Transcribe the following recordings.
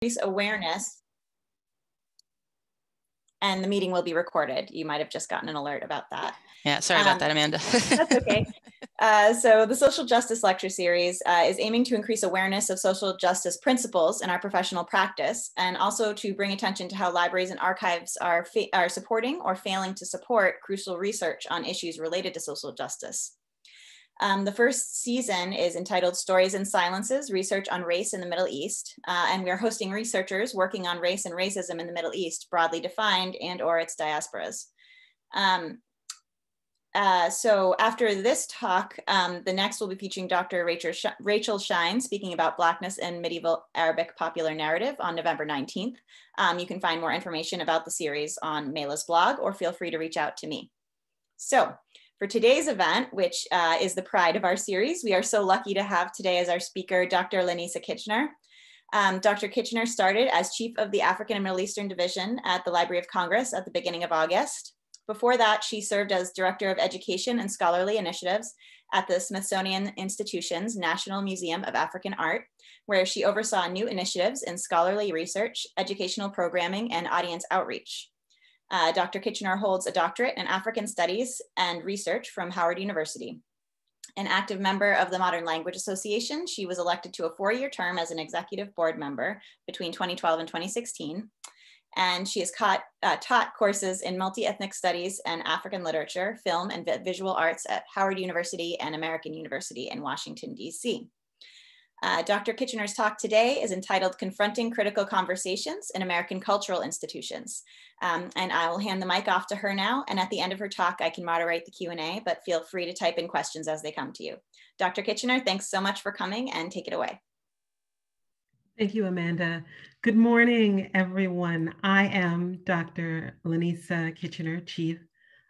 increase awareness and the meeting will be recorded. You might have just gotten an alert about that. Yeah, sorry about um, that, Amanda. that's okay. Uh, so the Social Justice Lecture Series uh, is aiming to increase awareness of social justice principles in our professional practice and also to bring attention to how libraries and archives are, are supporting or failing to support crucial research on issues related to social justice. Um, the first season is entitled Stories and Silences, Research on Race in the Middle East. Uh, and we are hosting researchers working on race and racism in the Middle East, broadly defined and or its diasporas. Um, uh, so after this talk, um, the next will be featuring Dr. Rachel, Sh Rachel Schine speaking about Blackness in Medieval Arabic Popular Narrative on November 19th. Um, you can find more information about the series on Mela's blog or feel free to reach out to me. So for today's event, which uh, is the pride of our series, we are so lucky to have today as our speaker, Dr. Lanisa Kitchiner. Um, Dr. Kitchiner started as Chief of the African and Middle Eastern Division at the Library of Congress at the beginning of August. Before that, she served as Director of Education and Scholarly Initiatives at the Smithsonian Institution's National Museum of African Art, where she oversaw new initiatives in scholarly research, educational programming, and audience outreach. Uh, Dr. Kitchiner holds a doctorate in African Studies and Research from Howard University. An active member of the Modern Language Association, she was elected to a four-year term as an executive board member between 2012 and 2016. And she has caught, uh, taught courses in multi-ethnic studies and African literature, film, and visual arts at Howard University and American University in Washington, D.C. Uh, Dr. Kitchiner's talk today is entitled Confronting Critical Conversations in American Cultural Institutions. Um, and I will hand the mic off to her now. And at the end of her talk, I can moderate the Q&A, but feel free to type in questions as they come to you. Dr. Kitchiner, thanks so much for coming and take it away. Thank you, Amanda. Good morning, everyone. I am Dr. Lanisa Kitchiner, Chief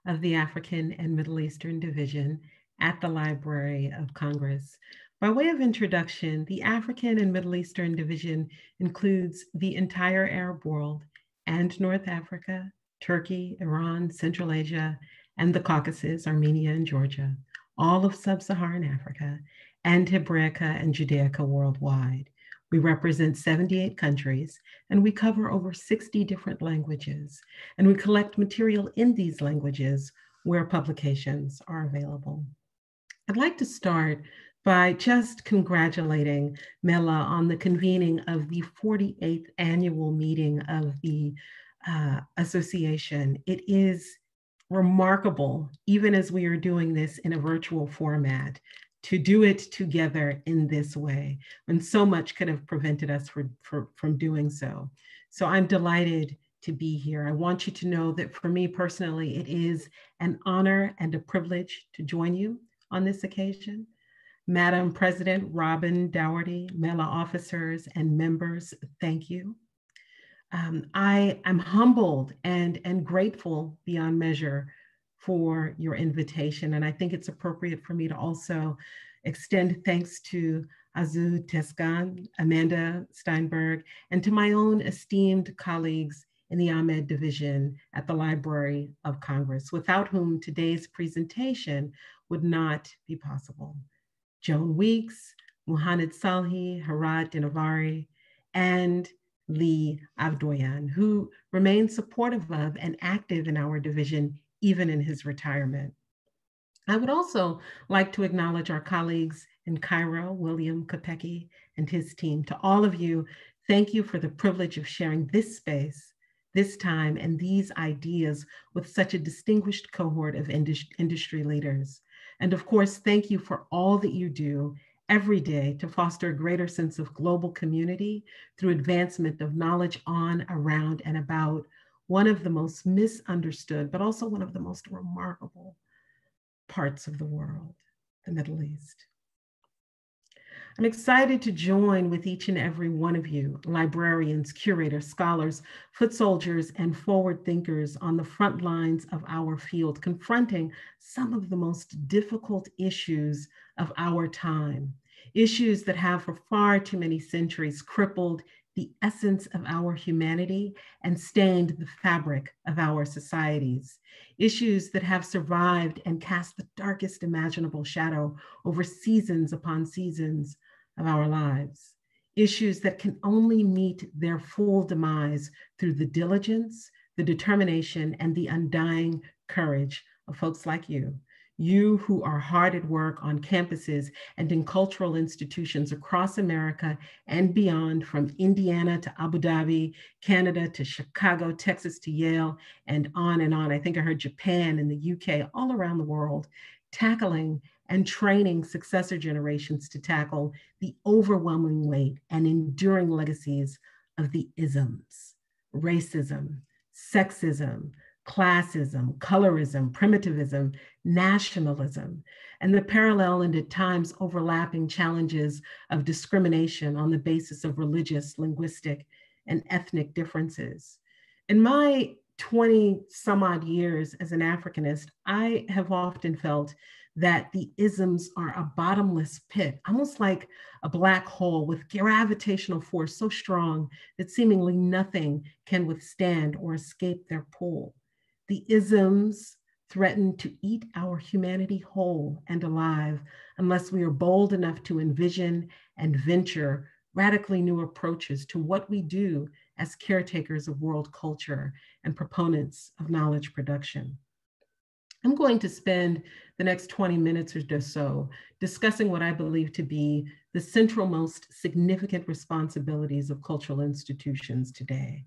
of the African and Middle Eastern Division at the Library of Congress. By way of introduction, the African and Middle Eastern Division includes the entire Arab world and North Africa, Turkey, Iran, Central Asia, and the Caucasus, Armenia and Georgia, all of sub-Saharan Africa, and Hebraica and Judaica worldwide. We represent 78 countries and we cover over 60 different languages. And we collect material in these languages where publications are available. I'd like to start by just congratulating Mela on the convening of the 48th annual meeting of the uh, association. It is remarkable, even as we are doing this in a virtual format, to do it together in this way, when so much could have prevented us for, for, from doing so. So I'm delighted to be here. I want you to know that for me personally, it is an honor and a privilege to join you on this occasion. Madam President Robin Dougherty, Mela officers and members, thank you. Um, I am humbled and, and grateful beyond measure for your invitation. And I think it's appropriate for me to also extend thanks to Azu Teskan, Amanda Steinberg, and to my own esteemed colleagues in the AMED Division at the Library of Congress, without whom today's presentation would not be possible. Joan Weeks, Muhammad Salhi, Hirad Dinavari, and Lee Avdoyan, who remains supportive of and active in our division even in his retirement. I would also like to acknowledge our colleagues in Cairo, William Kopycki and his team. To all of you, thank you for the privilege of sharing this space, this time, and these ideas with such a distinguished cohort of industry leaders. And of course, thank you for all that you do every day to foster a greater sense of global community through advancement of knowledge on, around, and about one of the most misunderstood, but also one of the most remarkable parts of the world, the Middle East. I'm excited to join with each and every one of you, librarians, curators, scholars, foot soldiers, and forward thinkers on the front lines of our field, confronting some of the most difficult issues of our time, issues that have for far too many centuries crippled the essence of our humanity and stained the fabric of our societies. Issues that have survived and cast the darkest imaginable shadow over seasons upon seasons of our lives. issues that can only meet their full demise through the diligence, the determination, and the undying courage of folks like you. You who are hard at work on campuses and in cultural institutions across America and beyond, from Indiana to Abu Dhabi, Canada to Chicago, Texas to Yale, and on and on. I think I heard Japan and the UK, all around the world, tackling and training successor generations to tackle the overwhelming weight and enduring legacies of the isms, racism, sexism, classism, colorism, primitivism, nationalism, and the parallel and at times overlapping challenges of discrimination on the basis of religious, linguistic, and ethnic differences. In my 20 some odd years as an Africanist, I have often felt that the isms are a bottomless pit, almost like a black hole with gravitational force so strong that seemingly nothing can withstand or escape their pull. The isms threaten to eat our humanity whole and alive unless we are bold enough to envision and venture radically new approaches to what we do as caretakers of world culture and proponents of knowledge production. I'm going to spend the next 20 minutes or so discussing what I believe to be the central most significant responsibilities of cultural institutions today.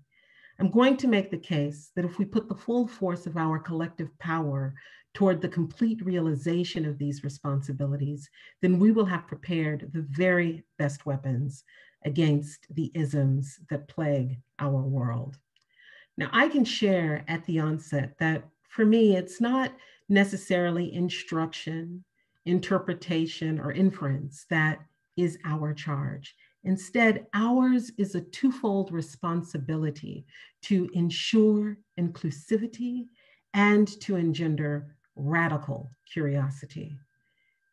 I'm going to make the case that if we put the full force of our collective power toward the complete realization of these responsibilities, then we will have prepared the very best weapons against the isms that plague our world. Now, I can share at the onset that for me, it's not necessarily instruction, interpretation, or inference that is our charge. Instead, ours is a twofold responsibility to ensure inclusivity and to engender radical curiosity.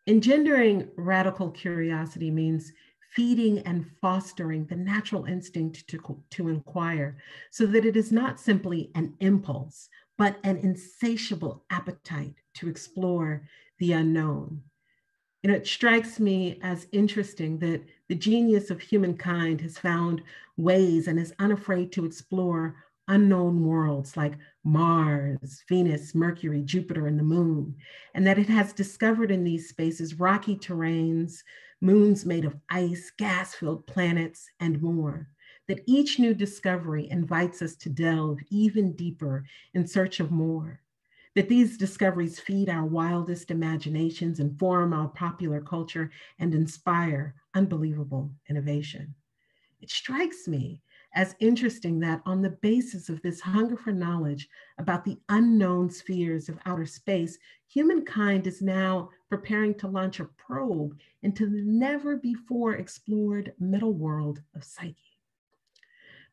Engendering radical curiosity means feeding and fostering the natural instinct to, to inquire so that it is not simply an impulse, but an insatiable appetite to explore the unknown. And it strikes me as interesting that the genius of humankind has found ways and is unafraid to explore unknown worlds like Mars, Venus, Mercury, Jupiter, and the moon, and that it has discovered in these spaces rocky terrains, moons made of ice, gas filled planets, and more that each new discovery invites us to delve even deeper in search of more, that these discoveries feed our wildest imaginations, inform our popular culture, and inspire unbelievable innovation. It strikes me as interesting that on the basis of this hunger for knowledge about the unknown spheres of outer space, humankind is now preparing to launch a probe into the never before explored metal world of psyche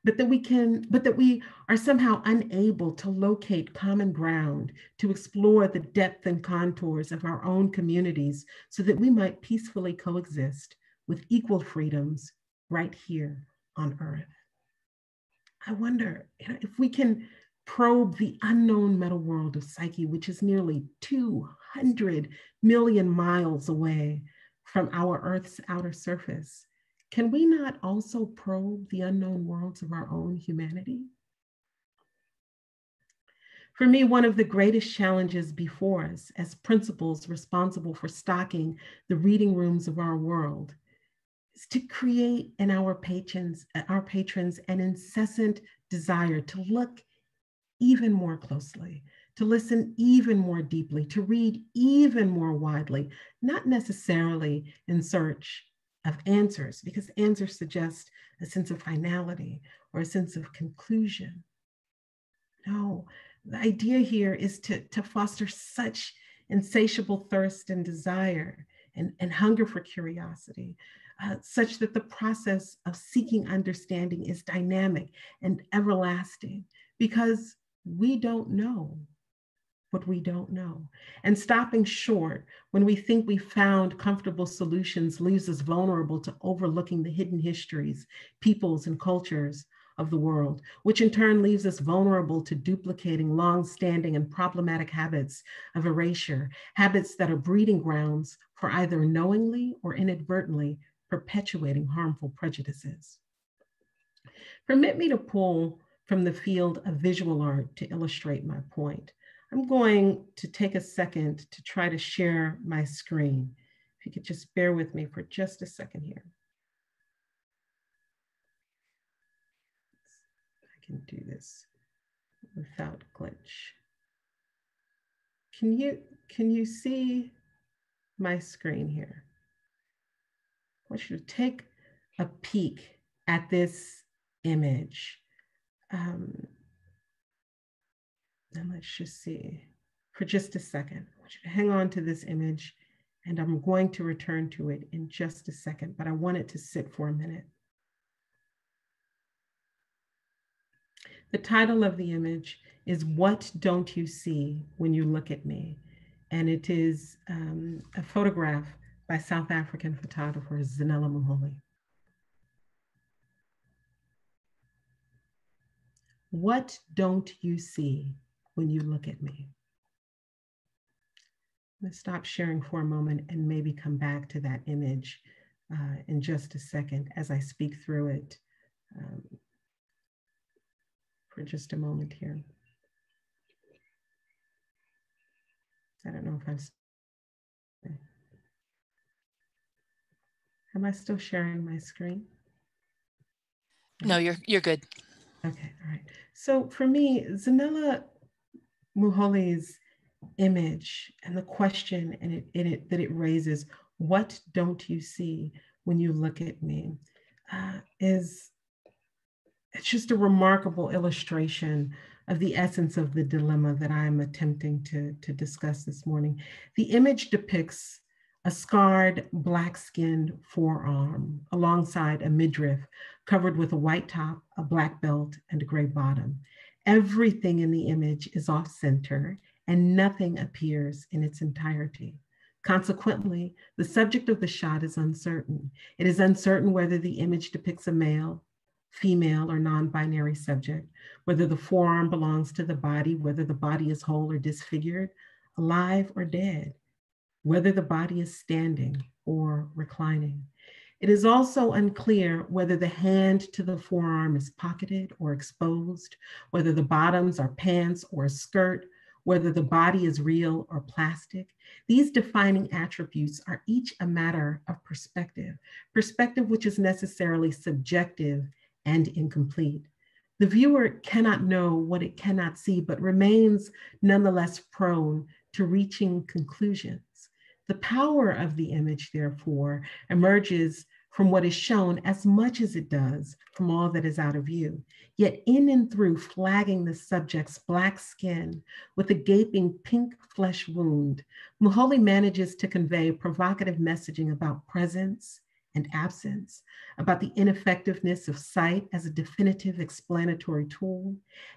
but that we can but that we are somehow unable to locate common ground to explore the depth and contours of our own communities so that we might peacefully coexist with equal freedoms right here on earth. I wonder you know, if we can probe the unknown metal world of psyche which is nearly 200 million miles away from our earth's outer surface can we not also probe the unknown worlds of our own humanity? For me, one of the greatest challenges before us as principals responsible for stocking the reading rooms of our world is to create in our patrons, our patrons an incessant desire to look even more closely, to listen even more deeply, to read even more widely, not necessarily in search of answers because answers suggest a sense of finality or a sense of conclusion. No, the idea here is to, to foster such insatiable thirst and desire and, and hunger for curiosity, uh, such that the process of seeking understanding is dynamic and everlasting because we don't know what we don't know. And stopping short when we think we found comfortable solutions leaves us vulnerable to overlooking the hidden histories, peoples, and cultures of the world, which in turn leaves us vulnerable to duplicating long-standing and problematic habits of erasure, habits that are breeding grounds for either knowingly or inadvertently perpetuating harmful prejudices. Permit me to pull from the field of visual art to illustrate my point. I'm going to take a second to try to share my screen. If you could just bear with me for just a second here. I can do this without glitch. Can you, can you see my screen here? I want you to take a peek at this image. Um, and let's just see for just a second. I want you to hang on to this image and I'm going to return to it in just a second, but I want it to sit for a minute. The title of the image is What Don't You See When You Look at Me? And it is um, a photograph by South African photographer Zanele Muholi. What don't you see when you look at me? I'm gonna stop sharing for a moment and maybe come back to that image uh, in just a second as I speak through it um, for just a moment here. I don't know if I'm, am I still sharing my screen? No, you're, you're good. Okay, all right. So for me, Zanele Muholi's image and the question and it, in it that it raises, what don't you see when you look at me, uh, is it's just a remarkable illustration of the essence of the dilemma that I'm attempting to, to discuss this morning. The image depicts a scarred, black skinned forearm alongside a midriff covered with a white top, a black belt, and a gray bottom. Everything in the image is off center and nothing appears in its entirety. Consequently, the subject of the shot is uncertain. It is uncertain whether the image depicts a male, female, or non binary subject, whether the forearm belongs to the body, whether the body is whole or disfigured, alive or dead, whether the body is standing or reclining. It is also unclear whether the hand to the forearm is pocketed or exposed, whether the bottoms are pants or a skirt, whether the body is real or plastic. These defining attributes are each a matter of perspective, perspective which is necessarily subjective and incomplete. The viewer cannot know what it cannot see, but remains nonetheless prone to reaching conclusions. The power of the image, therefore, emerges from what is shown as much as it does from all that is out of view. Yet, in and through flagging the subject's Black skin with a gaping pink flesh wound, Muholi manages to convey provocative messaging about presence and absence, about the ineffectiveness of sight as a definitive explanatory tool,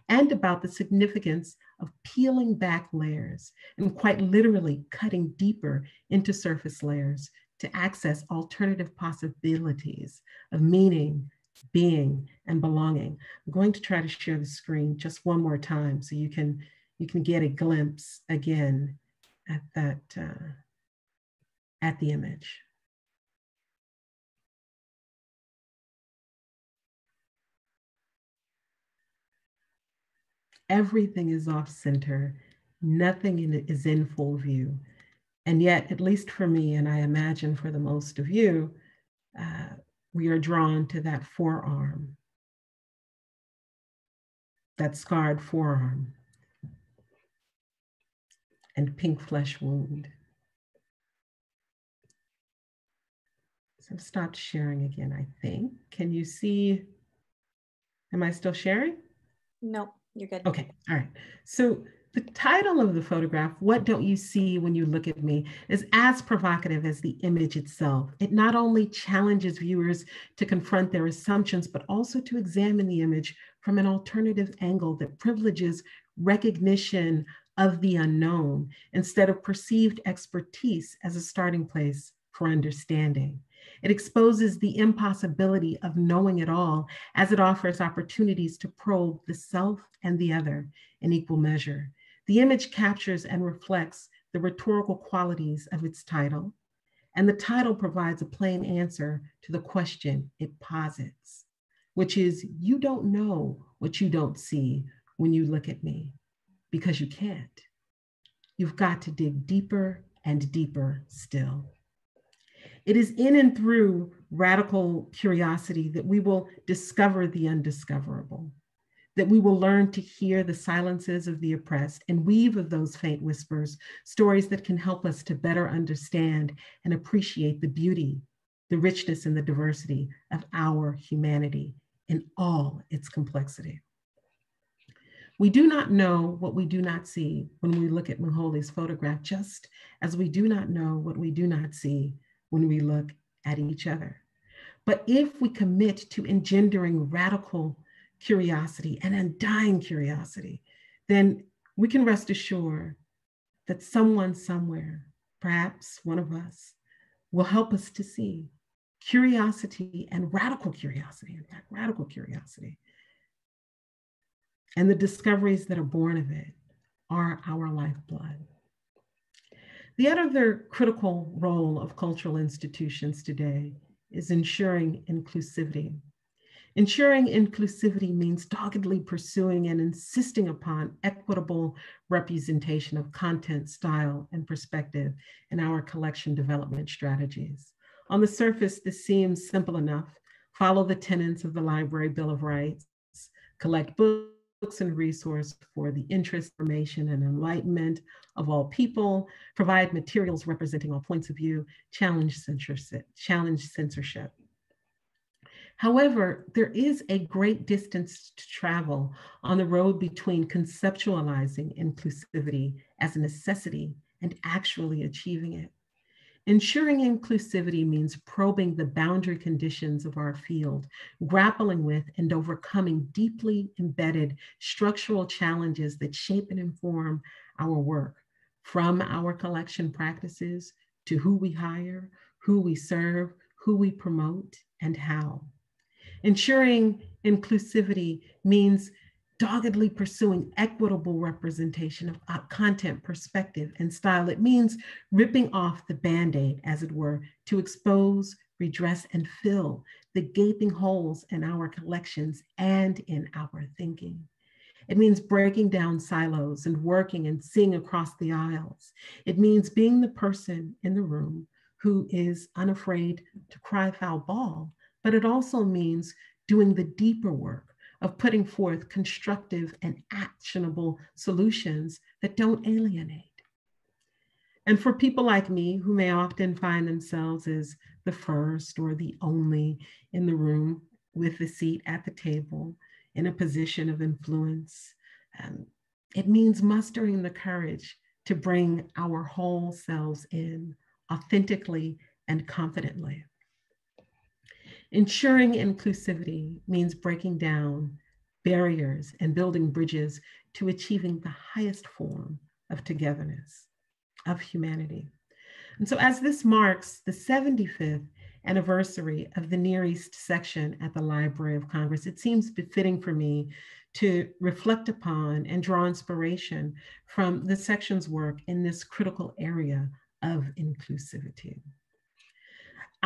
and about the significance of peeling back layers and quite literally cutting deeper into surface layers to access alternative possibilities of meaning, being, and belonging. I'm going to try to share the screen just one more time so you can, you can get a glimpse again at that, uh, at the image. Everything is off center. Nothing in is in full view. And yet, at least for me, and I imagine for the most of you, uh, we are drawn to that forearm, that scarred forearm, and pink flesh wound. So I've stopped sharing again, I think. Can you see? Am I still sharing? No, you're good. Okay, all right. So the title of the photograph, What Don't You See When You Look at Me, is as provocative as the image itself. It not only challenges viewers to confront their assumptions, but also to examine the image from an alternative angle that privileges recognition of the unknown instead of perceived expertise as a starting place for understanding. It exposes the impossibility of knowing it all as it offers opportunities to probe the self and the other in equal measure. The image captures and reflects the rhetorical qualities of its title, And the title provides a plain answer to the question it posits, which is you don't know what you don't see when you look at me because you can't. You've got to dig deeper and deeper still. It is in and through radical curiosity that we will discover the undiscoverable, that we will learn to hear the silences of the oppressed and weave of those faint whispers stories that can help us to better understand and appreciate the beauty, the richness, and the diversity of our humanity in all its complexity. We do not know what we do not see when we look at Muholi's photograph, just as we do not know what we do not see when we look at each other. But if we commit to engendering radical curiosity and undying curiosity, then we can rest assured that someone somewhere, perhaps one of us, will help us to see curiosity and radical curiosity, in fact, radical curiosity. And the discoveries that are born of it are our lifeblood. The other critical role of cultural institutions today is ensuring inclusivity. Ensuring inclusivity means doggedly pursuing and insisting upon equitable representation of content, style, and perspective in our collection development strategies. On the surface, this seems simple enough. Follow the tenets of the Library Bill of Rights, collect books and resources for the interest, formation, and enlightenment of all people, provide materials representing all points of view, challenge censorship. Challenge censorship. However, there is a great distance to travel on the road between conceptualizing inclusivity as a necessity and actually achieving it. Ensuring inclusivity means probing the boundary conditions of our field, grappling with and overcoming deeply embedded structural challenges that shape and inform our work, from our collection practices to who we hire, who we serve, who we promote, and how. Ensuring inclusivity means doggedly pursuing equitable representation of uh, content, perspective, and style. It means ripping off the band aid, as it were, to expose, redress, and fill the gaping holes in our collections and in our thinking. It means breaking down silos and working and seeing across the aisles. It means being the person in the room who is unafraid to cry foul ball, but it also means doing the deeper work of putting forth constructive and actionable solutions that don't alienate. And for people like me who may often find themselves as the first or the only in the room with the seat at the table in a position of influence, um, it means mustering the courage to bring our whole selves in authentically and confidently. Ensuring inclusivity means breaking down barriers and building bridges to achieving the highest form of togetherness, of humanity. And so, as this marks the 75th anniversary of the Near East section at the Library of Congress, it seems befitting for me to reflect upon and draw inspiration from the section's work in this critical area of inclusivity.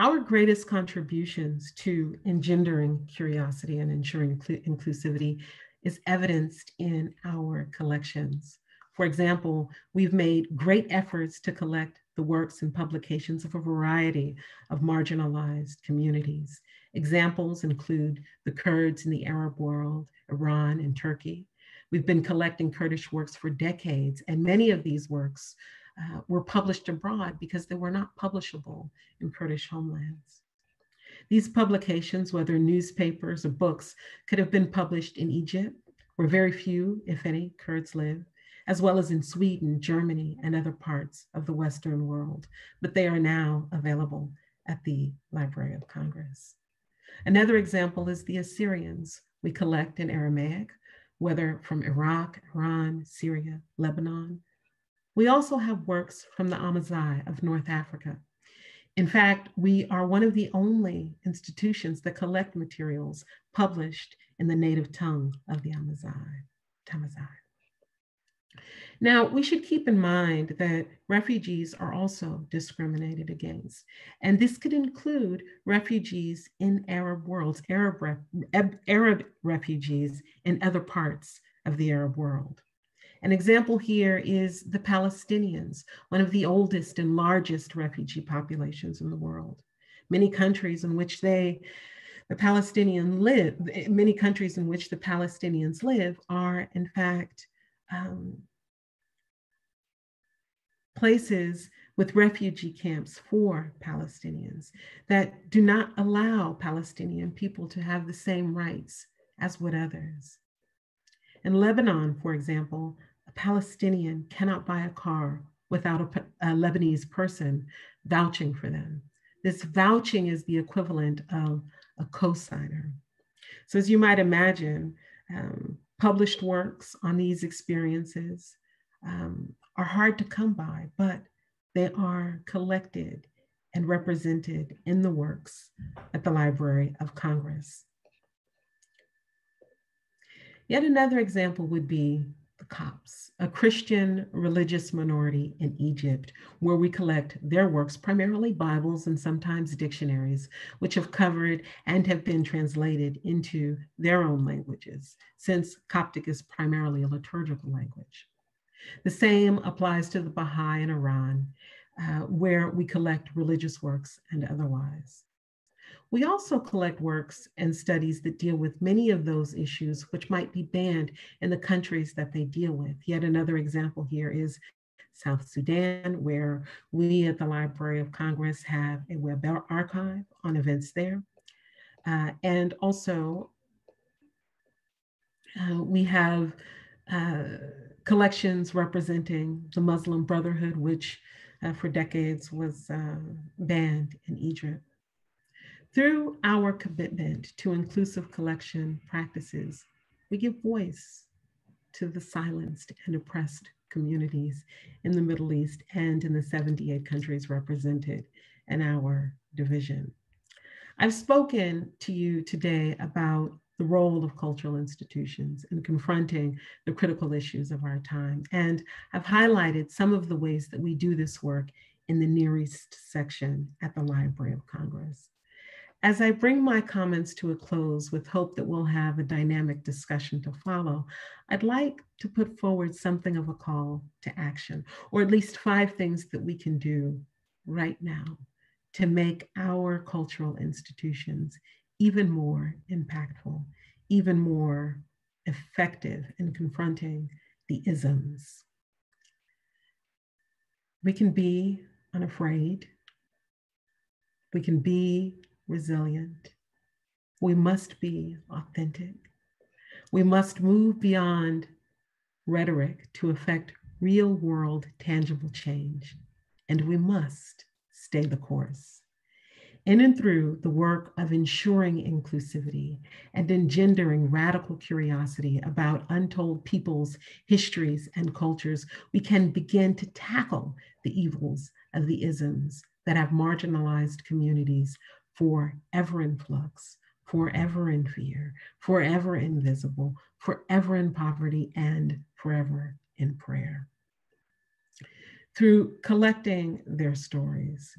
Our greatest contributions to engendering curiosity and ensuring inclusivity is evidenced in our collections. For example, we've made great efforts to collect the works and publications of a variety of marginalized communities. Examples include the Kurds in the Arab world, Iran, and Turkey. We've been collecting Kurdish works for decades, and many of these works uh, were published abroad because they were not publishable in Kurdish homelands. These publications, whether newspapers or books, could have been published in Egypt, where very few, if any, Kurds live, as well as in Sweden, Germany, and other parts of the Western world, but they are now available at the Library of Congress. Another example is the Assyrians we collect in Aramaic, whether from Iraq, Iran, Syria, Lebanon, we also have works from the Amazigh of North Africa. In fact, we are one of the only institutions that collect materials published in the native tongue of the Amazigh, Tamazight. Now, we should keep in mind that refugees are also discriminated against, and this could include refugees in Arab worlds, Arab, Arab refugees in other parts of the Arab world. An example here is the Palestinians, one of the oldest and largest refugee populations in the world. Many countries in which they, the Palestinians live, many countries in which the Palestinians live are in fact um, places with refugee camps for Palestinians that do not allow Palestinian people to have the same rights as would others. In Lebanon, for example, a Palestinian cannot buy a car without a, a Lebanese person vouching for them. This vouching is the equivalent of a cosigner. So, as you might imagine, um, published works on these experiences um, are hard to come by, but they are collected and represented in the works at the Library of Congress. Yet another example would be Copts, a Christian religious minority in Egypt, where we collect their works, primarily Bibles and sometimes dictionaries, which have covered and have been translated into their own languages, since Coptic is primarily a liturgical language. The same applies to the Baha'i in Iran, uh, where we collect religious works and otherwise. We also collect works and studies that deal with many of those issues which might be banned in the countries that they deal with. Yet another example here is South Sudan, where we at the Library of Congress have a web archive on events there. Uh, and also, uh, we have uh, collections representing the Muslim Brotherhood, which uh, for decades was uh, banned in Egypt. Through our commitment to inclusive collection practices, we give voice to the silenced and oppressed communities in the Middle East and in the 78 countries represented in our division. I've spoken to you today about the role of cultural institutions in confronting the critical issues of our time. And I've highlighted some of the ways that we do this work in the Near East section at the Library of Congress. As I bring my comments to a close with hope that we'll have a dynamic discussion to follow, I'd like to put forward something of a call to action, or at least five things that we can do right now to make our cultural institutions even more impactful, even more effective in confronting the isms. We can be unafraid. We can be resilient. We must be authentic. We must move beyond rhetoric to affect real world tangible change. And we must stay the course. In and through the work of ensuring inclusivity and engendering radical curiosity about untold peoples, histories, and cultures, we can begin to tackle the evils of the isms that have marginalized communities forever in flux, forever in fear, forever invisible, forever in poverty, and forever in prayer. Through collecting their stories,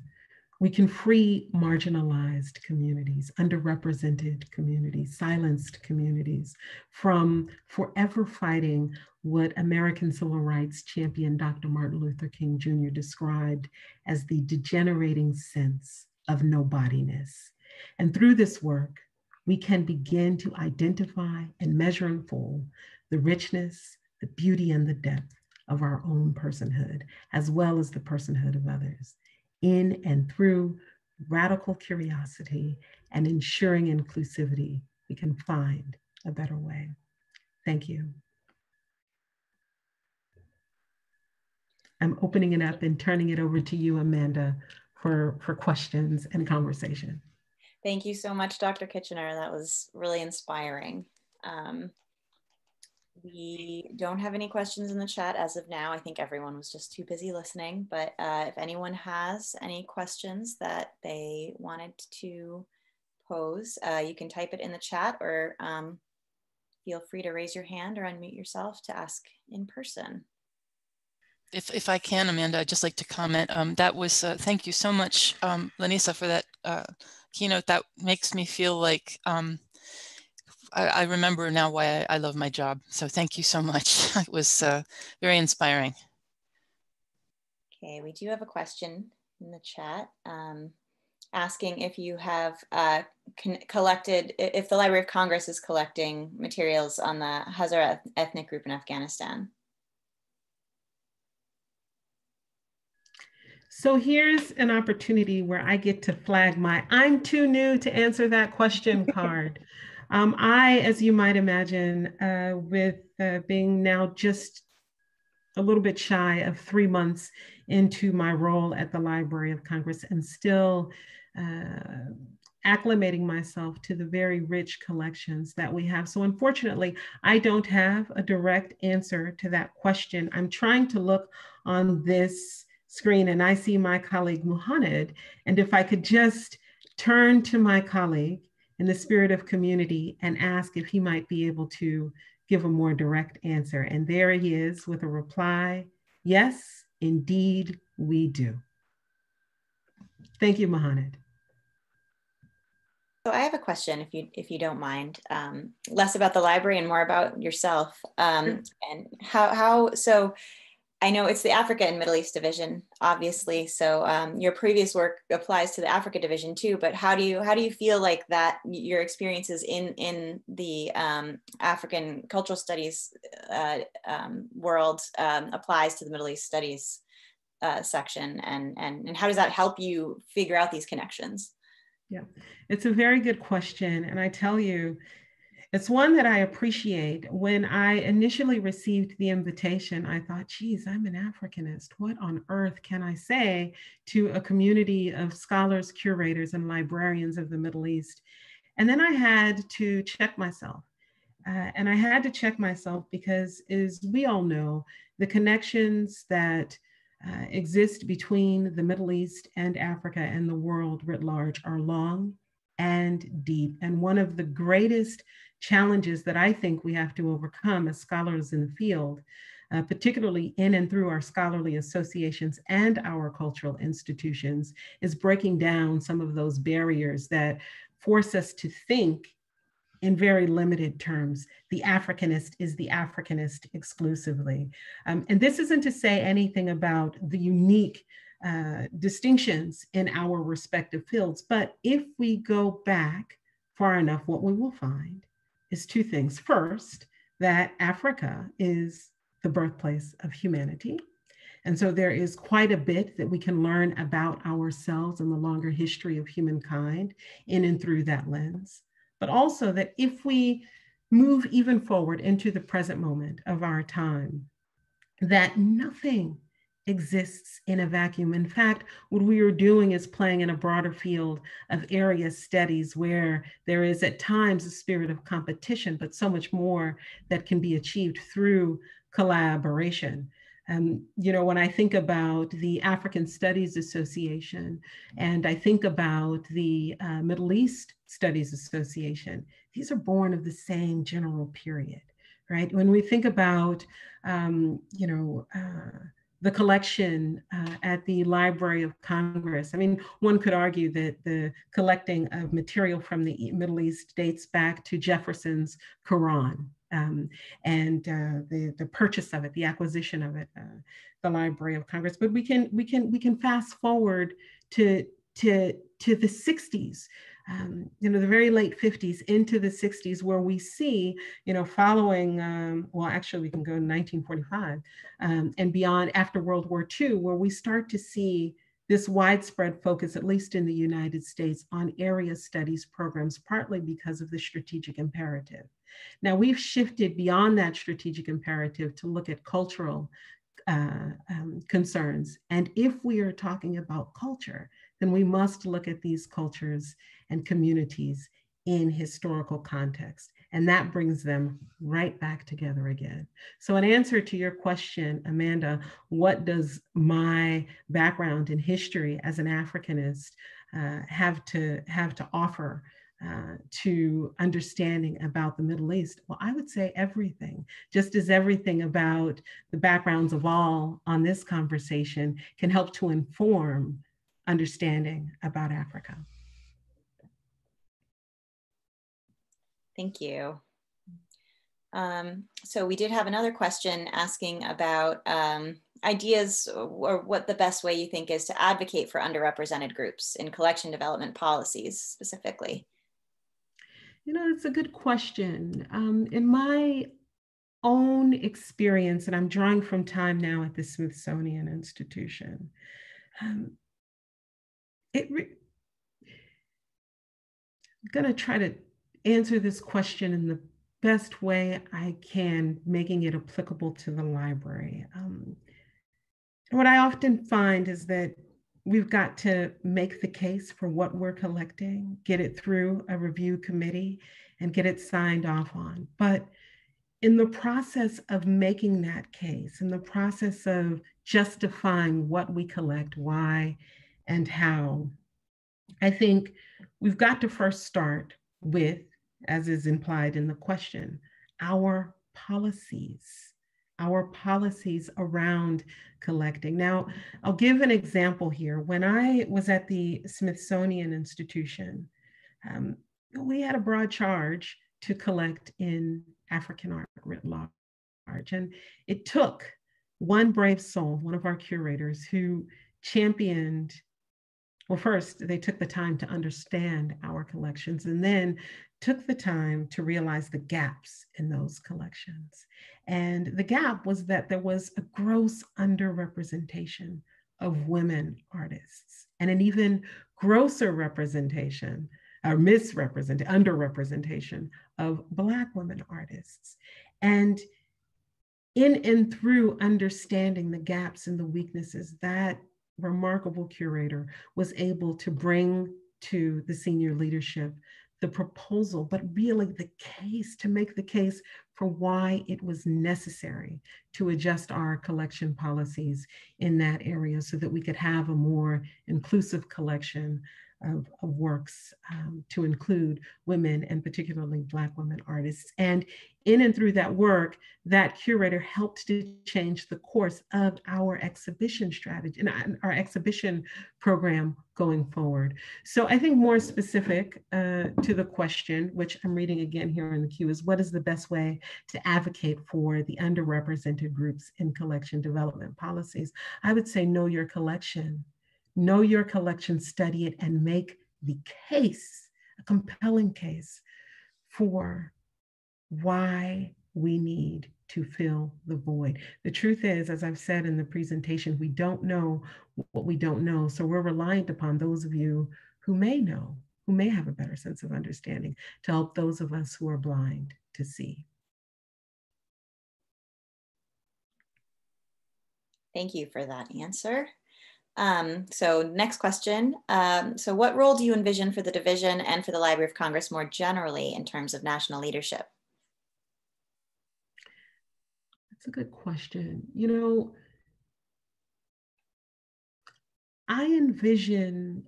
we can free marginalized communities, underrepresented communities, silenced communities from forever fighting what American civil rights champion Dr. Martin Luther King Jr. described as the degenerating sense of nobodiness. And through this work, we can begin to identify and measure in full the richness, the beauty, and the depth of our own personhood, as well as the personhood of others, in and through radical curiosity and ensuring inclusivity, we can find a better way. Thank you. I'm opening it up and turning it over to you, Amanda, for, for questions and conversation. Thank you so much, Dr. Kitchiner. That was really inspiring. Um, we don't have any questions in the chat as of now. I think everyone was just too busy listening. But uh, if anyone has any questions that they wanted to pose, uh, you can type it in the chat or um, feel free to raise your hand or unmute yourself to ask in person. If, if I can, Amanda, I'd just like to comment. Um, that was, uh, thank you so much, um, Lanisa, for that uh, keynote. That makes me feel like um, I, I, remember now why I, I, love my job. So thank you so much. it was uh, very inspiring. Okay, we do have a question in the chat um, asking if you have uh, collected, if the Library of Congress is collecting materials on the Hazara ethnic group in Afghanistan. So here's an opportunity where I get to flag my I'm too new to answer that question card. um, I, as you might imagine, uh, with uh, being now just a little bit shy of three months into my role at the Library of Congress and still uh, acclimating myself to the very rich collections that we have. So unfortunately, I don't have a direct answer to that question. I'm trying to look on this screen and I see my colleague Muhammad. And if I could just turn to my colleague in the spirit of community and ask if he might be able to give a more direct answer. And there he is with a reply, yes, indeed we do. Thank you, Muhammad. So I have a question, if you if you don't mind, um, less about the library and more about yourself. Um, and how how so I know it's the Africa and Middle East division, obviously. So um, your previous work applies to the Africa division too. But how do you how do you feel like that your experiences in in the um, African cultural studies uh, um, world um, applies to the Middle East studies uh, section, and and and how does that help you figure out these connections? Yeah, it's a very good question, and I tell you, it's one that I appreciate. When I initially received the invitation, I thought, geez, I'm an Africanist. What on earth can I say to a community of scholars, curators, and librarians of the Middle East? And then I had to check myself. Uh, and I had to check myself because, as we all know, the connections that uh, exist between the Middle East and Africa and the world writ large are long and deep. And one of the greatest challenges that I think we have to overcome as scholars in the field, uh, particularly in and through our scholarly associations and our cultural institutions, is breaking down some of those barriers that force us to think in very limited terms. The Africanist is the Africanist exclusively. Um, and this isn't to say anything about the unique uh, distinctions in our respective fields, but if we go back far enough, what we will find is two things. First, that Africa is the birthplace of humanity. And so there is quite a bit that we can learn about ourselves and the longer history of humankind in and through that lens. But also that if we move even forward into the present moment of our time, that nothing exists in a vacuum. In fact, what we are doing is playing in a broader field of area studies where there is at times a spirit of competition, but so much more that can be achieved through collaboration. Um, you know, when I think about the African Studies Association and I think about the uh, Middle East Studies Association, these are born of the same general period, right? When we think about, um, you know, uh, the collection uh, at the Library of Congress. I mean, one could argue that the collecting of material from the Middle East dates back to Jefferson's Quran um, and uh, the, the purchase of it, the acquisition of it, uh, the Library of Congress. But we can, we can, we can fast forward to, to, to the 60s um, you know, the very late 50s into the 60s, where we see, you know, following, um, well, actually, we can go to 1945 um, and beyond after World War II, where we start to see this widespread focus, at least in the United States, on area studies programs, partly because of the strategic imperative. Now, we've shifted beyond that strategic imperative to look at cultural uh, um, concerns. And if we are talking about culture, then we must look at these cultures and communities in historical context. And that brings them right back together again. So, in answer to your question, Amanda, what does my background in history as an Africanist uh, have to have to offer uh, to understanding about the Middle East? Well, I would say everything, just as everything about the backgrounds of all on this conversation can help to inform understanding about Africa. Thank you. Um, so we did have another question asking about um, ideas or what the best way you think is to advocate for underrepresented groups in collection development policies specifically. You know, it's a good question. Um, in my own experience, and I'm drawing from time now at the Smithsonian Institution, um, it re- I'm going to try to answer this question in the best way I can, making it applicable to the library. Um, what I often find is that we've got to make the case for what we're collecting, get it through a review committee, and get it signed off on. But in the process of making that case, in the process of justifying what we collect, why, and how, I think we've got to first start with as is implied in the question, our policies, our policies around collecting. Now, I'll give an example here. When I was at the Smithsonian Institution, um, we had a broad charge to collect in African art writ large. And it took one brave soul, one of our curators, who championed well, first, they took the time to understand our collections and then took the time to realize the gaps in those collections. And the gap was that there was a gross underrepresentation of women artists and an even grosser representation or misrepresentation, underrepresentation of Black women artists. And in and through understanding the gaps and the weaknesses, that remarkable curator was able to bring to the senior leadership the proposal, but really the case to make the case for why it was necessary to adjust our collection policies in that area so that we could have a more inclusive collection of, of works um, to include women and particularly Black women artists. And in and through that work, that curator helped to change the course of our exhibition strategy and our exhibition program going forward. So I think more specific uh, to the question, which I'm reading again here in the queue, is what is the best way to advocate for the underrepresented groups in collection development policies? I would say know your collection know your collection, study it, and make the case, a compelling case for why we need to fill the void. The truth is, as I've said in the presentation, we don't know what we don't know. So we're reliant upon those of you who may know, who may have a better sense of understanding to help those of us who are blind to see. Thank you for that answer. Um, so next question. Um, so what role do you envision for the division and for the Library of Congress more generally in terms of national leadership? That's a good question. You know, I envision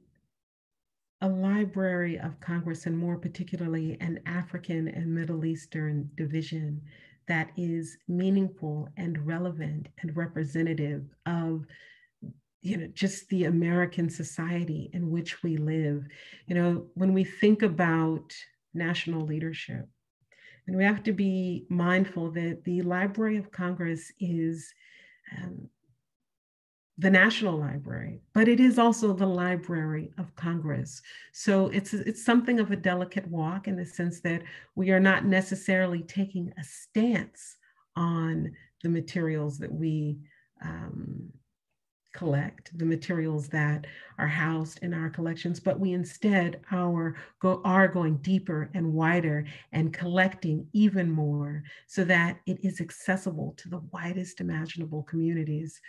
a Library of Congress and more particularly an African and Middle Eastern division that is meaningful and relevant and representative of you know just the american society in which we live. You know when we think about national leadership and we have to be mindful that the library of congress is um, the national library but it is also the library of congress. So it's it's something of a delicate walk in the sense that we are not necessarily taking a stance on the materials that we um, collect the materials that are housed in our collections, but we instead our, go, are going deeper and wider and collecting even more so that it is accessible to the widest imaginable communities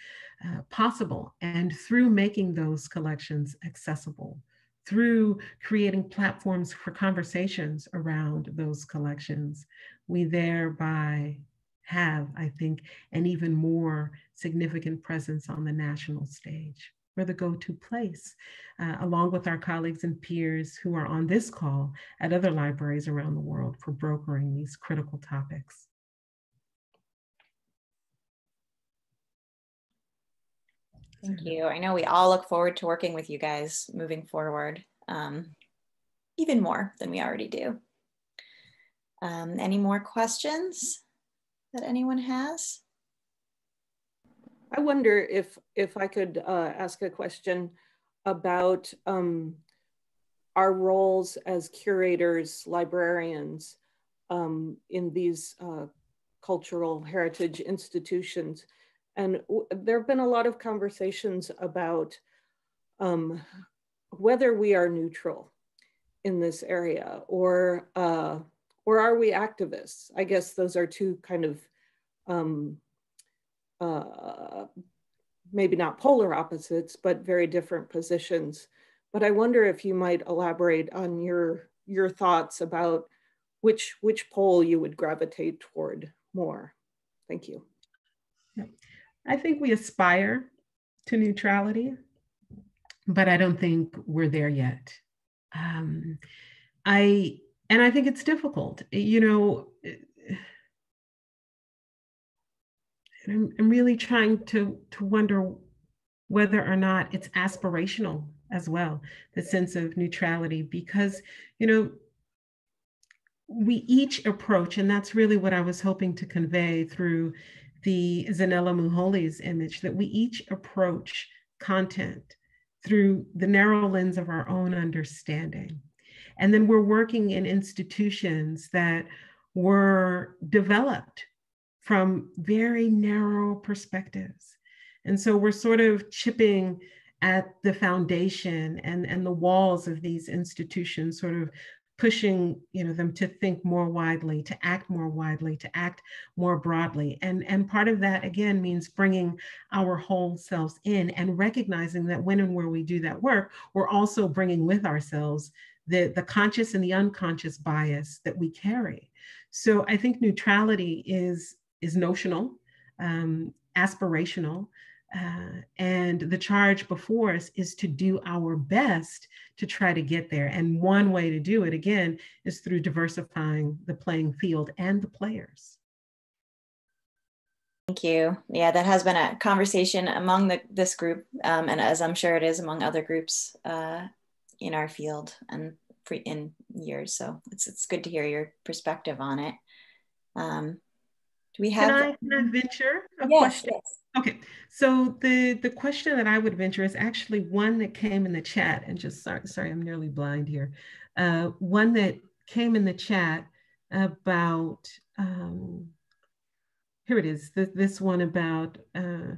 uh, possible. And through making those collections accessible, through creating platforms for conversations around those collections, we thereby have, I think, an even more significant presence on the national stage. we're the go-to place, uh, along with our colleagues and peers who are on this call at other libraries around the world for brokering these critical topics. Thank you. I know we all look forward to working with you guys moving forward, um, even more than we already do. Um, any more questions that anyone has? I wonder if if I could uh, ask a question about um, our roles as curators, librarians um, in these uh, cultural heritage institutions. And there have been a lot of conversations about um, whether we are neutral in this area or, uh, or are we activists? I guess those are two kind of um, uh, maybe not polar opposites, but very different positions. But I wonder if you might elaborate on your your thoughts about which which pole you would gravitate toward more. Thank you. I think we aspire to neutrality, but I don't think we're there yet. Um, I and I think it's difficult. Eh, you know, eh, I'm, I'm really trying to to wonder whether or not it's aspirational as well, the sense of neutrality, because you know we each approach, and that's really what I was hoping to convey through the Zanele Muholi's image, that we each approach content through the narrow lens of our own understanding. And then we're working in institutions that were developed from very narrow perspectives. And so we're sort of chipping at the foundation and, and the walls of these institutions, sort of pushing you know them to think more widely to act more widely to act more broadly and and part of that again means bringing our whole selves in and recognizing that when and where we do that work we're also bringing with ourselves the the conscious and the unconscious bias that we carry so i think neutrality is is notional um, aspirational uh, and the charge before us is to do our best to try to get there. And one way to do it, again, is through diversifying the playing field and the players. Thank you. Yeah, that has been a conversation among the, this group, um, and as I'm sure it is among other groups uh, in our field and in years. So it's it's good to hear your perspective on it. Um, do we have? Can I, can I venture a yes, question? Yes. Okay, so the the question that I would venture is actually one that came in the chat, and just sorry, sorry, I'm nearly blind here. Uh, one that came in the chat about um, here it is. This, this one about uh,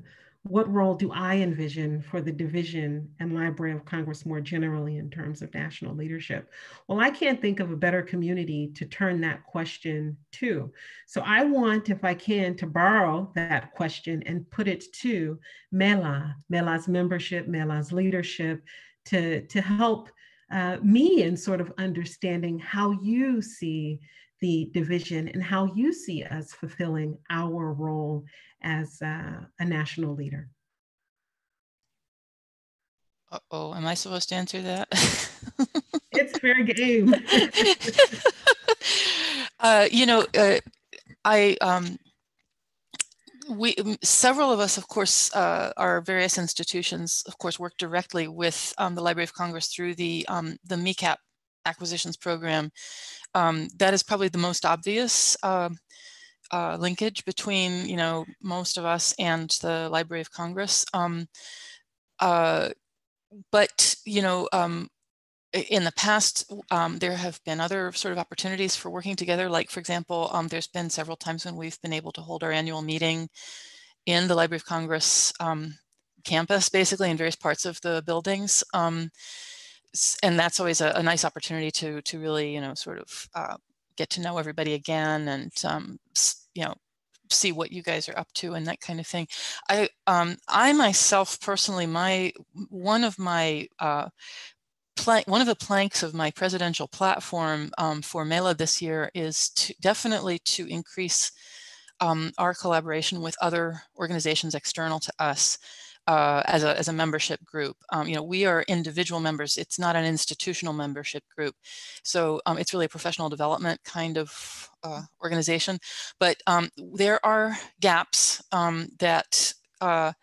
what role do I envision for the division and Library of Congress more generally in terms of national leadership? Well, I can't think of a better community to turn that question to. So I want, if I can, to borrow that question and put it to MELA, MELA's membership, MELA's leadership, to, to help uh, me in sort of understanding how you see the division and how you see us fulfilling our role as uh, a national leader. Uh oh, am I supposed to answer that? it's fair game. uh, you know, uh, I um, we several of us, of course, uh, our various institutions, of course, work directly with um, the Library of Congress through the um, the MECAP acquisitions program. Um, that is probably the most obvious uh, uh, linkage between, you know, most of us and the Library of Congress. Um, uh, but, you know, um, in the past, um, there have been other sort of opportunities for working together. Like, for example, um, there's been several times when we've been able to hold our annual meeting in the Library of Congress campus, basically in various parts of the buildings. And that's always a, a, nice opportunity to to really, you know, sort of uh, get to know everybody again and um, you know see what you guys are up to and that kind of thing. I um, I myself personally, my one of my uh, one of the planks of my presidential platform um, for MELA this year is to definitely to increase um, our collaboration with other organizations external to us. Uh, as, a, as a membership group. Um, you know, we are individual members. It's not an institutional membership group. So um, it's really a professional development kind of uh, organization. But um, there are gaps um, that, uh,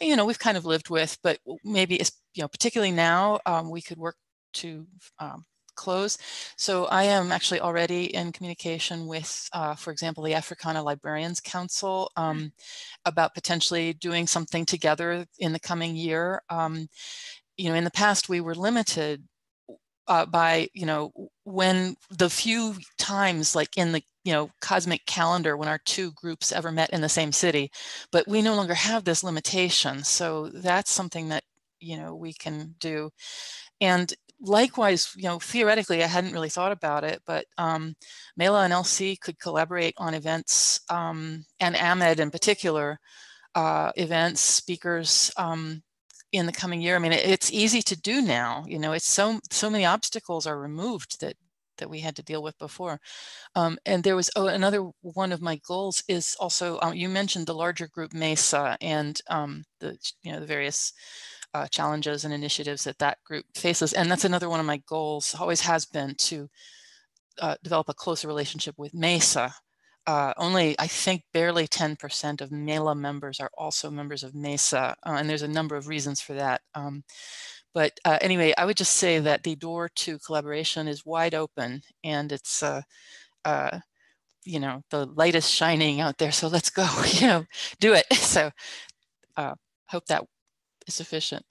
you know, we've kind of lived with, but maybe, you know, particularly now um, we could work to um, close. So I am actually already in communication with, uh, for example, the Africana Librarians Council um, about potentially doing something together in the coming year. Um, you know, in the past we were limited uh, by, you know, when the few times like in the, you know, cosmic calendar when our two groups ever met in the same city, but we no longer have this limitation. So that's something that, you know, we can do. And likewise, you know, theoretically, I hadn't really thought about it, but um, Mela and LC could collaborate on events, um, and AMED in particular, uh, events, speakers um, in the coming year. I mean, it, it's easy to do now. You know, it's so so many obstacles are removed that that we had to deal with before. Um, and there was oh, another one of my goals is also um, you mentioned the larger group MESA and um, the you know the various uh, challenges and initiatives that that group faces. And that's another one of my goals, always has been to uh, develop a closer relationship with MESA. Uh, only, I think, barely 10% of MELA members are also members of MESA, uh, and there's a number of reasons for that. Um, but uh, anyway, I would just say that the door to collaboration is wide open, and it's, uh, you know, the light is shining out there, so let's go, you know, do it. So hope that sufficient.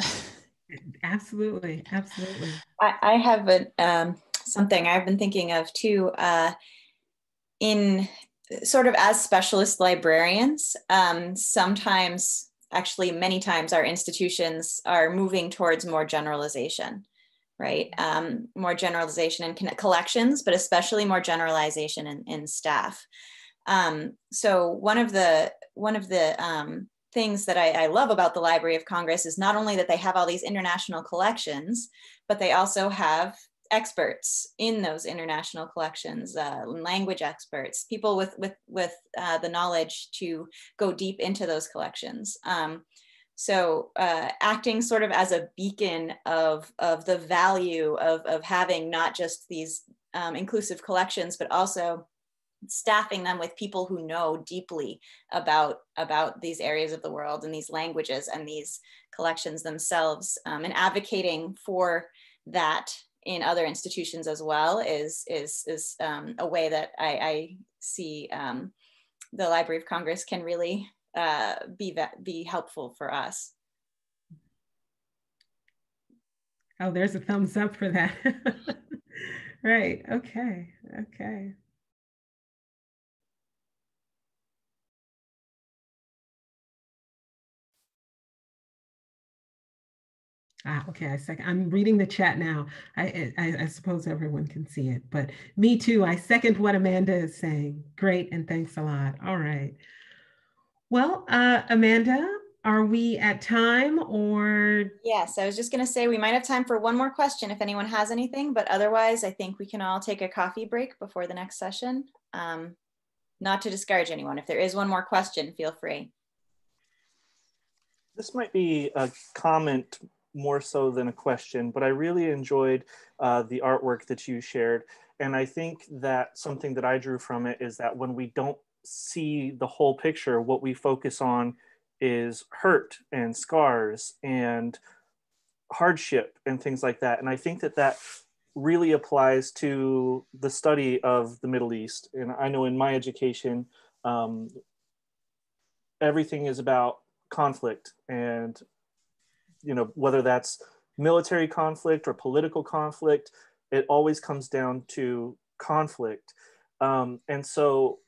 absolutely, absolutely. I, I have a, um, something I've been thinking of too. Uh, in sort of as specialist librarians, um, sometimes, actually, many times, our institutions are moving towards more generalization right? Um, more generalization in collections, but especially more generalization in, in staff. Um, so one of the one of the um, things that I, I, love about the Library of Congress is not only that they have all these international collections, but they also have experts in those international collections, uh, language experts, people with with with uh, the knowledge to go deep into those collections. Um, so uh, acting sort of as a beacon of of the value of of having not just these um, inclusive collections, but also staffing them with people who know deeply about about these areas of the world and these languages and these collections themselves um, and advocating for that in other institutions as well is is is um, a way that I, I see um, the Library of Congress can really uh, be be helpful for us. Oh, there's a thumbs up for that. right. Okay. Okay. Ah, okay, I second. I'm reading the chat now. I, I, I suppose everyone can see it, but me too. I second what Amanda is saying. Great, and thanks a lot. All right. Well, uh, Amanda, are we at time or? Yes, I was just going to say we might have time for one more question if anyone has anything, but otherwise, I think we can all take a coffee break before the next session. Um, not to discourage anyone. If there is one more question, feel free. This might be a comment more so than a question, but I really enjoyed uh, the artwork that you shared. And I think that something that I drew from it is that when we don't see the whole picture, what we focus on is hurt and scars and hardship and things like that. And I think that that really applies to the study of the Middle East. And I know in my education, um, everything is about conflict and you know, whether that's military conflict or political conflict, it always comes down to conflict. Um, and so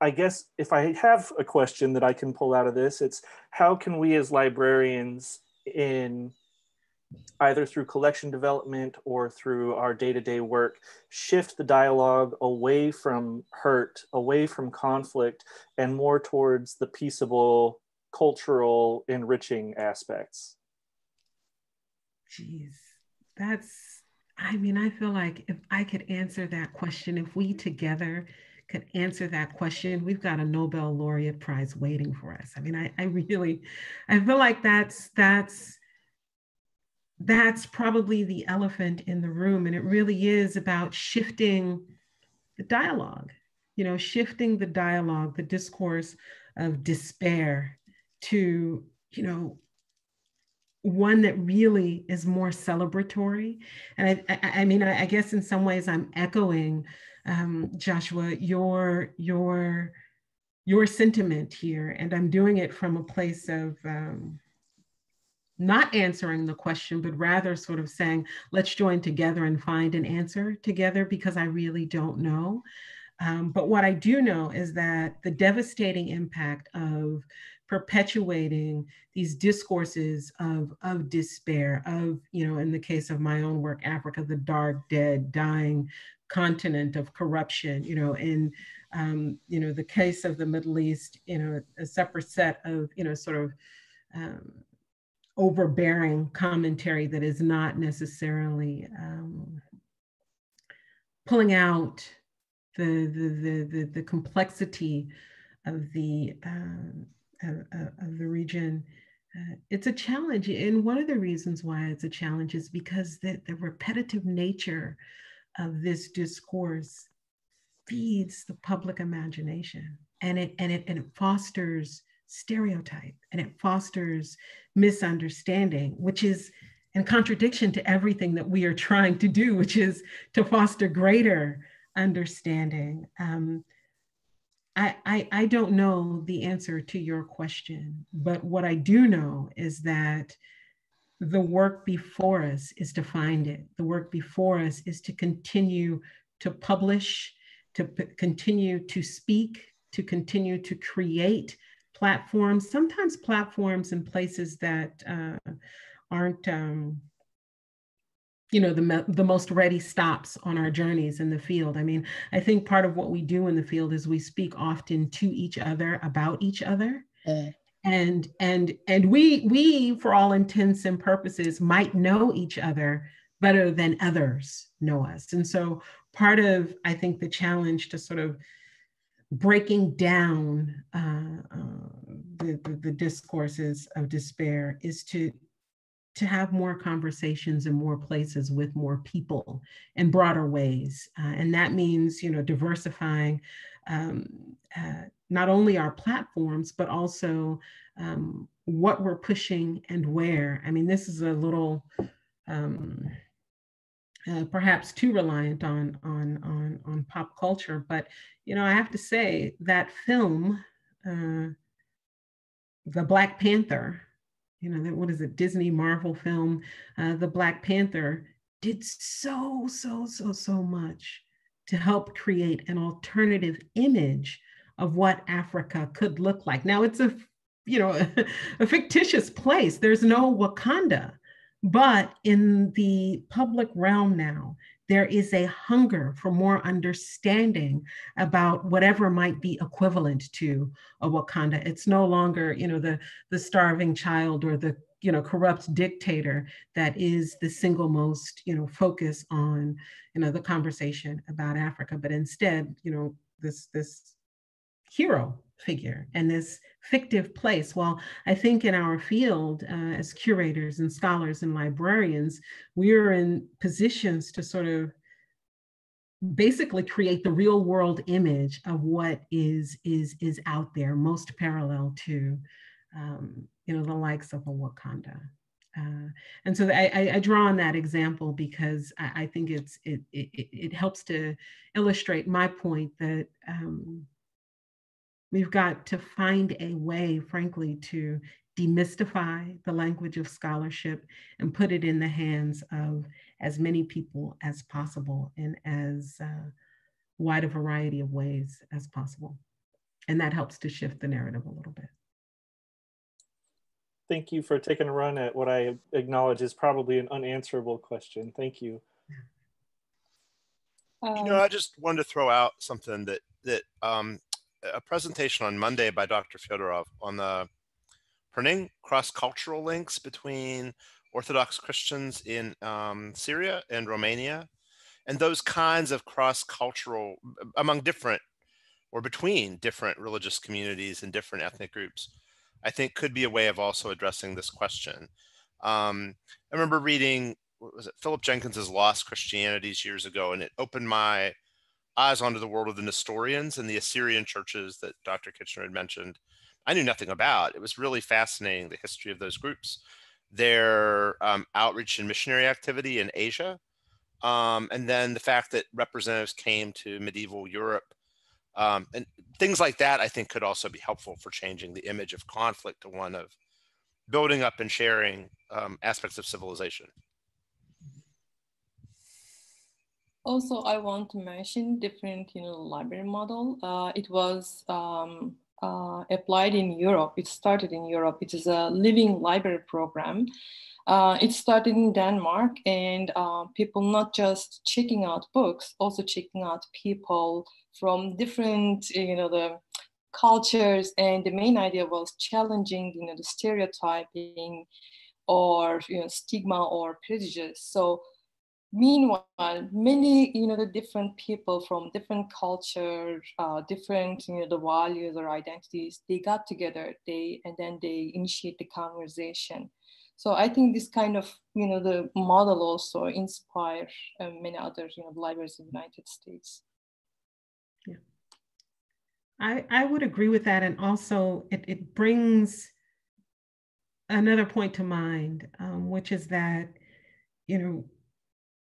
I guess if I have a question that I can pull out of this, it's how can we as librarians in either through collection development or through our day-to-day work shift the dialogue away from hurt away from conflict and more towards the peaceable cultural enriching aspects? Jeez, that's, I mean, I feel like if I could answer that question, if we together could answer that question, we've got a Nobel laureate prize waiting for us. I mean, I, I really, I feel like that's that's that's probably the elephant in the room, and it really is about shifting the dialogue. You know, shifting the dialogue, the discourse of despair to you know one that really is more celebratory. And I, I, I mean, I, I, guess in some ways I'm echoing um, Joshua, your your your sentiment here, and I'm doing it from a place of um, not answering the question, but rather sort of saying, let's join together and find an answer together because I really don't know. Um, but what I do know is that the devastating impact of perpetuating these discourses of, of despair, of, you know, in the case of my own work, Africa, the dark, dead, dying continent of corruption, you know, in, um, you know, the case of the Middle East, you know, a separate set of, you know, sort of um, overbearing commentary that is not necessarily um, pulling out the, the, the, the, the complexity of the, um, of, the region, uh, it's a challenge. And one of the reasons why it's a challenge is because the, the repetitive nature of this discourse feeds the public imagination and it, and it, and it fosters stereotype and it fosters misunderstanding, which is in contradiction to everything that we are trying to do, which is to foster greater understanding. Um, I, I, don't know the answer to your question, but what I do know is that the work before us is to find it. The work before us is to continue to publish, to p- continue to speak, to continue to create platforms, sometimes platforms in places that uh, aren't um, you know the, the most ready stops on our journeys in the field. I mean i think part of what we do in the field is we speak often to each other about each other. Uh. and and and we we for all intents and purposes might know each other better than others know us. And so part of i think the challenge to sort of breaking down uh, uh, the, the, the discourses of despair is to to have more conversations in more places with more people in broader ways. Uh, and that means, you know, diversifying um, uh, not only our platforms, but also um, what we're pushing and where. I mean, this is a little um, uh, perhaps too reliant on, on, on, on pop culture, but, you know, I have to say that film, uh, The Black Panther, you know, that, what is it, Disney Marvel film, uh, The Black Panther, did so, so, so, so much to help create an alternative image of what Africa could look like. Now it's a, you know, a, a fictitious place. There's no Wakanda, but in the public realm now, there is a hunger for more understanding about whatever might be equivalent to a Wakanda. It's no longer, you know, the, the starving child or the you know corrupt dictator that is the single most you know focus on you know the conversation about africa but instead you know this this hero figure and this fictive place. Well, I think in our field uh, as curators and scholars and librarians, we are in positions to sort of basically create the real world image of what is is is out there most parallel to um, you know the likes of a wakanda uh, and so I, I, draw on that example because I, I think it's it, it, it helps to illustrate my point that um, We've got to find a way, frankly, to demystify the language of scholarship and put it in the hands of as many people as possible in as uh, wide a variety of ways as possible. And that helps to shift the narrative a little bit. Thank you for taking a run at what I acknowledge is probably an unanswerable question. Thank you. You know, I just wanted to throw out something that that um, a presentation on Monday by Dr. Fyodorov on the printing cross-cultural links between Orthodox Christians in um, Syria and Romania, and those kinds of cross-cultural among different or between different religious communities and different ethnic groups, I think could be a way of also addressing this question. Um, I remember reading, what was it, Philip Jenkins's Lost Christianities years ago, and it opened my eyes onto the world of the Nestorians and the Assyrian churches that Dr. Kitchiner had mentioned. I knew nothing about. It was really fascinating, the history of those groups, their um, outreach and missionary activity in Asia, um, and then the fact that representatives came to medieval Europe um, and things like that, I think, could also be helpful for changing the image of conflict to one of building up and sharing um, aspects of civilization. Also, I want to mention different, you know, library model. Uh, it was um, uh, applied in Europe. It started in Europe. It is a living library program. Uh, it started in Denmark, and uh, people not just checking out books, also checking out people from different, you know, the cultures. And the main idea was challenging, you know, the stereotyping or you know stigma or prejudice. So meanwhile many you know the different people from different cultures uh, different you know the values or identities they got together they and then they initiate the conversation. So i think this kind of you know the model also inspire uh, many other you know libraries in the united states. Yeah. I i would agree with that and also it, it brings another point to mind um, which is that you know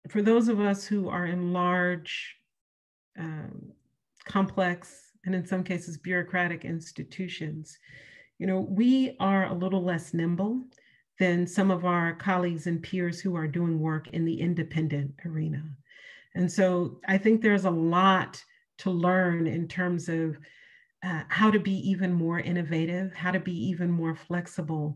for those of us who are in large, um, complex, and in some cases bureaucratic institutions, you know, we are a little less nimble than some of our colleagues and peers who are doing work in the independent arena. And so I think there's a lot to learn in terms of uh, how to be even more innovative, how to be even more flexible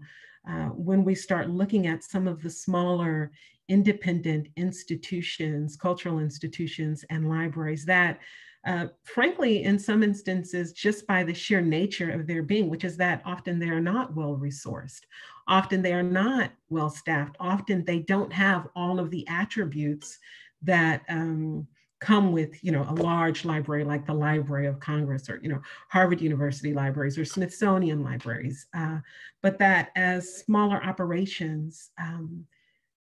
uh, when we start looking at some of the smaller independent institutions, cultural institutions, and libraries that, uh, frankly, in some instances, just by the sheer nature of their being, which is that often they are not well resourced, often they are not well staffed, often they don't have all of the attributes that. Um, come with you know a large library like the library of congress or you know harvard university libraries or smithsonian libraries uh, but that as smaller operations um,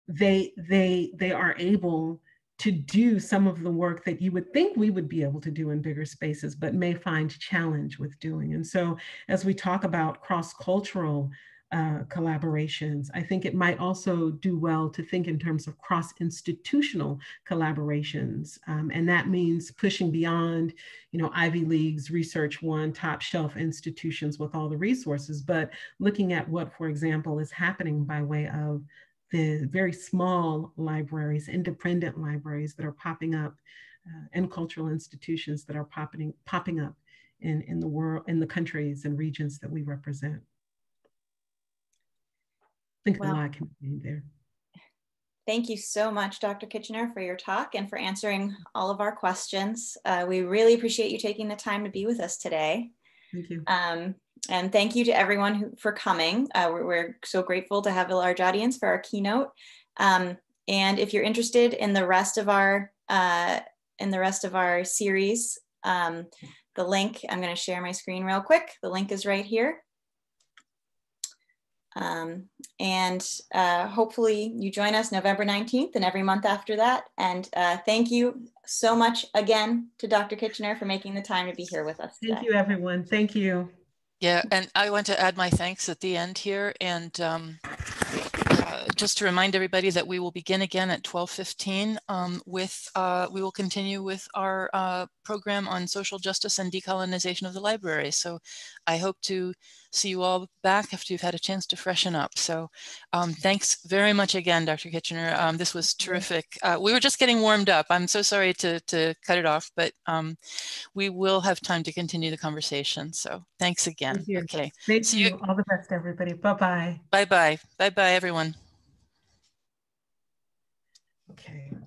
they they they are able to do some of the work that you would think we would be able to do in bigger spaces, but may find challenge with doing. And so, as we talk about cross-cultural uh, collaborations, I think it might also do well to think in terms of cross-institutional collaborations, um, and that means pushing beyond, you know, Ivy Leagues, Research One, top shelf institutions with all the resources, but looking at what, for example, is happening by way of the very small libraries, independent libraries that are popping up, uh, and cultural institutions that are popping popping up in, in the world, in the countries and regions that we represent. Think a lot can be there. Thank you so much, Dr. Kitchiner, for your talk and for answering all of our questions. Uh, we really appreciate you taking the time to be with us today. Thank you. Um, and thank you to everyone who, for coming. Uh, we're, we're, so grateful to have a large audience for our keynote. Um, and if you're interested in the rest of our uh, in the rest of our series, um, the link, I'm going to share my screen real quick. The link is right here. Um, and uh, hopefully you join us November 19th and every month after that. And uh, thank you so much again to Dr. Kitchiner for making the time to be here with us. Thank you, everyone. Thank you. Yeah, and I want to add my thanks at the end here. And um, just to remind everybody that we will begin again at 12.15 um, with, uh, we will continue with our uh, program on social justice and decolonization of the library. So I hope to see you all back after you've had a chance to freshen up. So um, thanks very much again, Dr. Kitchiner. Um, this was terrific. Uh, we were just getting warmed up. I'm so sorry to, to cut it off, but um, we will have time to continue the conversation. So thanks again. Thank okay. Thank see you. you. All the best, everybody. Bye-bye. Bye-bye. Bye-bye, everyone. Okay.